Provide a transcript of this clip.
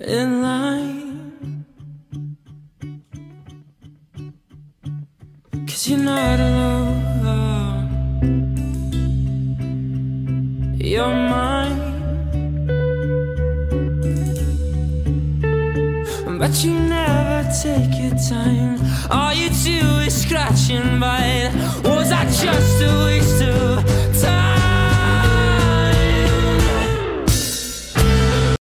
in line. Cause you're not alone. You're mine. But you never take your time. All you do is scratching by.